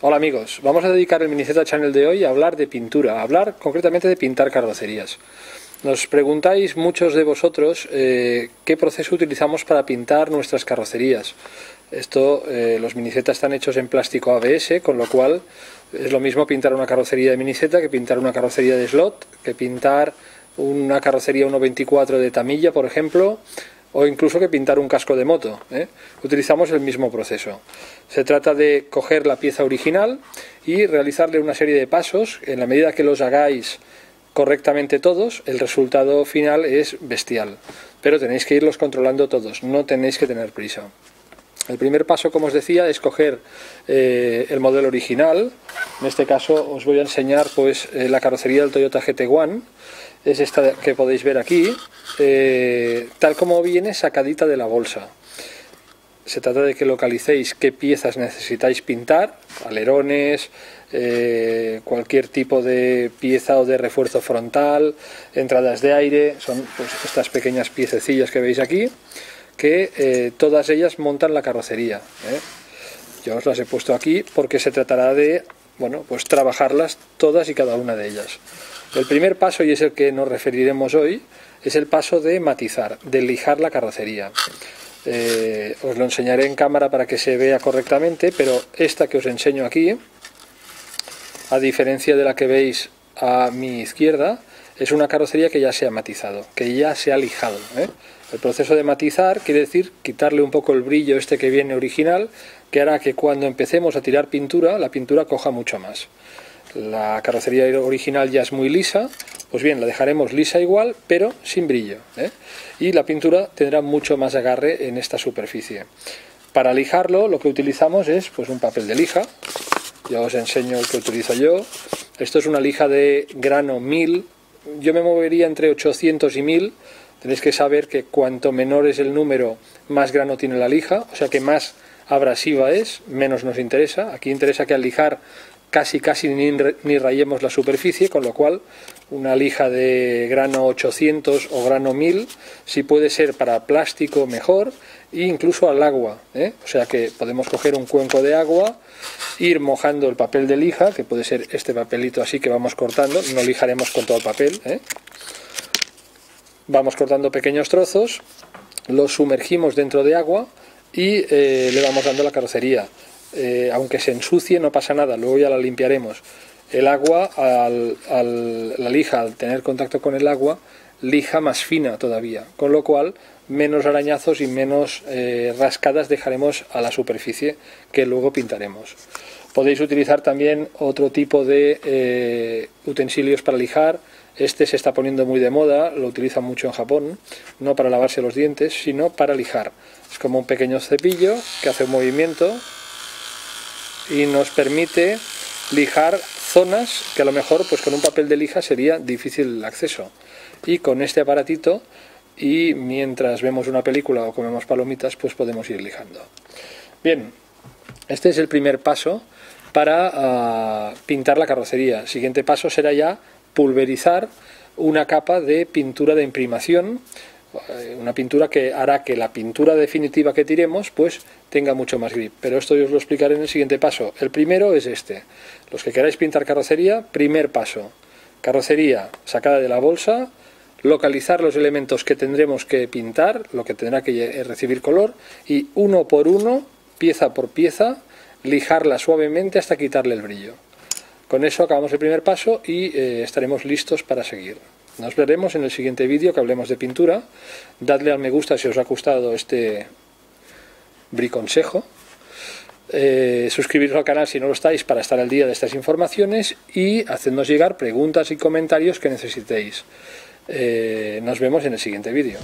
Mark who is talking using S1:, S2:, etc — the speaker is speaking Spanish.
S1: Hola amigos, vamos a dedicar el Miniceta Channel de hoy a hablar de pintura, a hablar concretamente de pintar carrocerías. Nos preguntáis muchos de vosotros eh, qué proceso utilizamos para pintar nuestras carrocerías. Esto, eh, los minicetas están hechos en plástico ABS, con lo cual es lo mismo pintar una carrocería de miniceta que pintar una carrocería de slot, que pintar una carrocería 1.24 de tamilla, por ejemplo, o incluso que pintar un casco de moto. ¿eh? Utilizamos el mismo proceso. Se trata de coger la pieza original y realizarle una serie de pasos. En la medida que los hagáis correctamente todos, el resultado final es bestial. Pero tenéis que irlos controlando todos, no tenéis que tener prisa. El primer paso, como os decía, es coger eh, el modelo original. En este caso os voy a enseñar pues, eh, la carrocería del Toyota GT1 es esta que podéis ver aquí, eh, tal como viene sacadita de la bolsa. Se trata de que localicéis qué piezas necesitáis pintar, alerones, eh, cualquier tipo de pieza o de refuerzo frontal, entradas de aire, son pues, estas pequeñas piececillas que veis aquí, que eh, todas ellas montan la carrocería. Yo os las he puesto aquí porque se tratará de bueno, pues trabajarlas todas y cada una de ellas. El primer paso, y es el que nos referiremos hoy, es el paso de matizar, de lijar la carrocería. Eh, os lo enseñaré en cámara para que se vea correctamente, pero esta que os enseño aquí, a diferencia de la que veis a mi izquierda, es una carrocería que ya se ha matizado, que ya se ha lijado. ¿eh? El proceso de matizar quiere decir quitarle un poco el brillo este que viene original, que hará que cuando empecemos a tirar pintura, la pintura coja mucho más la carrocería original ya es muy lisa, pues bien, la dejaremos lisa igual, pero sin brillo. ¿eh? Y la pintura tendrá mucho más agarre en esta superficie. Para lijarlo lo que utilizamos es pues, un papel de lija, ya os enseño el que utilizo yo. Esto es una lija de grano 1000, yo me movería entre 800 y 1000, tenéis que saber que cuanto menor es el número, más grano tiene la lija, o sea que más abrasiva es, menos nos interesa. Aquí interesa que al lijar casi casi ni, rayemos la superficie, con lo cual una lija de grano 800 o grano 1000, si puede ser para plástico mejor, e incluso al agua. ¿eh? O sea que podemos coger un cuenco de agua, ir mojando el papel de lija, que puede ser este papelito así que vamos cortando, no lijaremos con todo el papel. ¿eh? Vamos cortando pequeños trozos, los sumergimos dentro de agua y eh, le vamos dando la carrocería. Eh, aunque se ensucie no pasa nada, luego ya la limpiaremos. El agua, al, la lija, al tener contacto con el agua, lija más fina todavía, con lo cual menos arañazos y menos eh, rascadas dejaremos a la superficie que luego pintaremos. Podéis utilizar también otro tipo de eh, utensilios para lijar. Este se está poniendo muy de moda, lo utilizan mucho en Japón, no para lavarse los dientes, sino para lijar. Es como un pequeño cepillo que hace un movimiento y nos permite lijar zonas que a lo mejor pues con un papel de lija sería difícil el acceso y con este aparatito y mientras vemos una película o comemos palomitas pues podemos ir lijando bien este es el primer paso para ah, pintar la carrocería siguiente paso será ya pulverizar una capa de pintura de imprimación eh, una pintura que hará que la pintura definitiva que tiremos pues tenga mucho más grip. Pero esto yo os lo explicaré en el siguiente paso. El primero es este. Los que queráis pintar carrocería, primer paso. Carrocería sacada de la bolsa, localizar los elementos que tendremos que pintar, lo que tendrá que recibir color, y uno por uno, pieza por pieza, lijarla suavemente hasta quitarle el brillo. Con eso acabamos el primer paso y eh, estaremos listos para seguir. Nos veremos en el siguiente vídeo que hablemos de pintura. Dadle al me gusta si os ha gustado este briconsejo. Eh, suscribiros al canal si no lo estáis para estar al día de estas informaciones y hacednos llegar preguntas y comentarios que necesitéis. Eh, nos vemos en el siguiente vídeo.